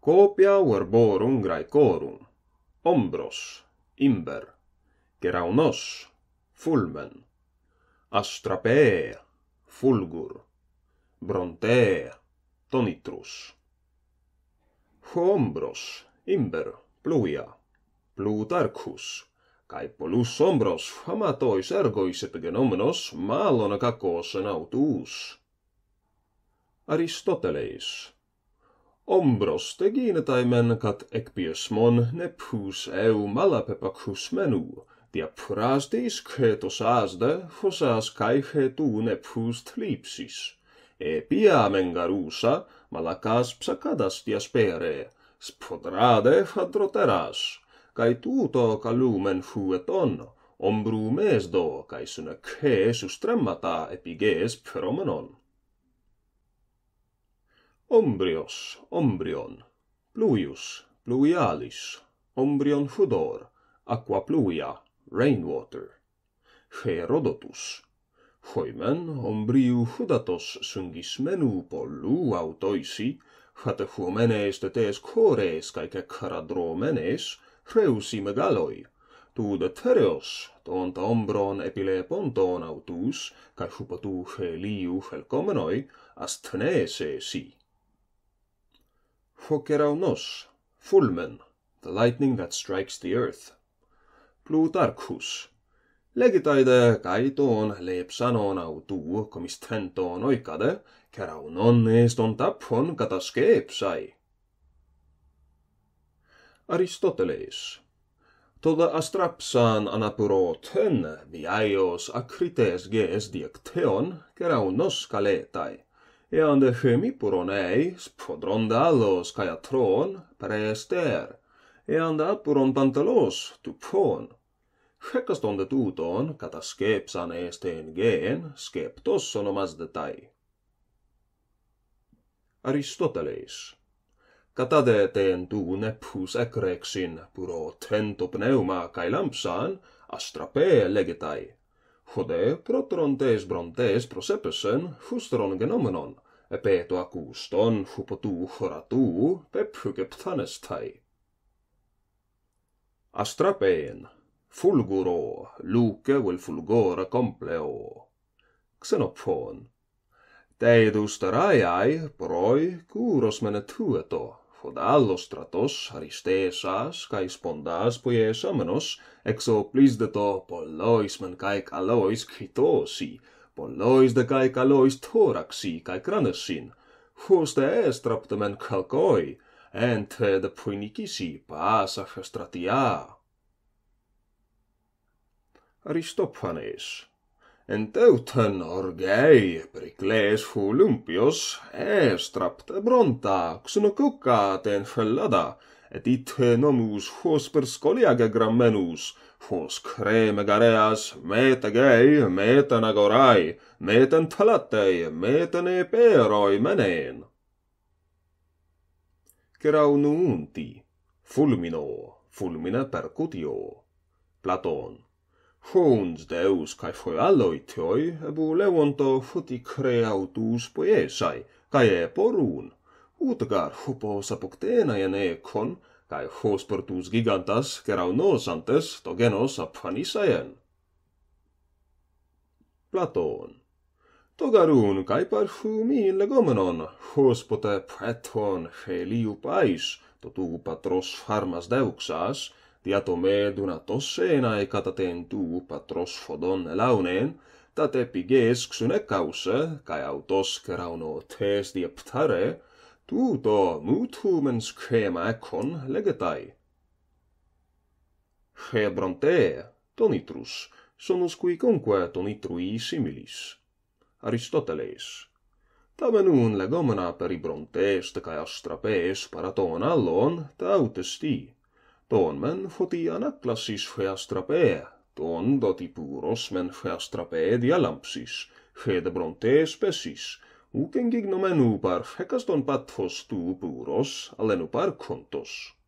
copia verborum graecorum, ombros, imber, geraunos, fulmen, astrape, fulgur, bronte, tonitrus. Hombros, imber, pluia, plutarchus, kai polus ombros famatois ergois epigenomenos malon kakos en autus. Aristoteles Ombros te ginetaimen kat ekpiesmon nepus eu malapepacus menu, dia prastis cetos asde fosas caeche tu nepus thlipsis. E pia mengarusa malacas psacadas dia spere, spodrade fadroteras, cae tuto calumen fueton, ombru mesdo cae sune ce sustremmata epiges promenon. Ombrios, ombrion, pluius, pluialis, ombrion fudor, aqua pluia, rainwater. Herodotus. Hoimen ombriu fudatos sungis menu pollu autoisi, fate fumenes de tes cores caica caradromenes, reusi megaloi, tu de tereos, tont ombron epile ponton autus, ca supatu feliu felcomenoi, astnese si. Hokeraunos, fulmen, the lightning that strikes the earth. Plutarchus, legitaide caitoon leepsanon autuu comistentoon oikade, keraunon eston taphon kataskeepsai. Aristoteles, Toda astrapsan anapuroten viaios akrites ges diekteon keraunos kaletai eande hemipuron eis podrondalos kai atron prester eande apuron pantalos tu pon hekaston de tuton kata skepsan esten gen skeptos onomas de tai. Aristoteles. Kata de ten tu nepus ekrexin puro tento pneuma kai lampsan astrape χωδέ προτροντές μπροντές προσέπεσεν φούστρον γενόμενον, επέτο ακούστον φουποτού χωρατού, πέπχου και πθάνεσθαι. Αστραπέν, φούλγουρο, λούκε βελ φουλγόρα κόμπλεο. Ξενοπφών, τέιδους τεράιαι, πρόι, κούρος μενετούετο. Φοντάλλος στρατός, αριστέεσας, καί σποντάς που εσάμενος, εξοπλίσδετο πολλοίς μεν καί καλόις κριτώσει, πολλοίς δε καί καλόις τόραξη καί κράνεσιν, φούστε έστραπτε μεν καλκόι, έντε δε πουινικήσει πάσα φεστρατιά. Αριστόφανες, Εντεύτεν οργέι πρικλές φουλούμπιος, έστραπτε bronta, ξενοκούκα ten fellada, et ite nomus hos per scoliaga gramenus, hos cre megareas, metegei, meta nagorai, meten talatei, meten eperoi menen. Cerau nuunti, fulmino, fulmina percutio. Platon. Huns deus cae foi alloi tioi, ebu leonto futi creau poiesai, cae e porun. Utgar hupos apoctenaien econ, cae hospertus gigantas gerau nos antes togenos apfanisaien. Platon Togarun cae parfumi legomenon, hospote preton feliu pais, totu patros farmas deuxas, διατομέδουνα τόσε ένα εκατατέν του πατρός φωδόν ελάουνεν, τα τεπηγές ξουνεκάουσε, καί αυτός κεραουνο τες διεπτάρε, τούτο μούτουμεν σκέμα έκον λεγετάει. Χεμπροντέ, τον ήτρους, σονος κουικόνκουε τον ήτρουι σύμιλης. Αριστότελες. Τα μενούν λεγόμενα περί μπροντές τεκαί αστραπές παρά τον άλλον τα ουτεστή. Τον μεν φωτί ανάκλασης φεαστραπέ, τον δοτυπούρος μεν φεαστραπέ διάλαμψης, φεδ μπροντές πέσης, ουκ εγκυγνωμένου παρ φέκας τον πάτφος του πουρος, αλεν υπάρκοντος.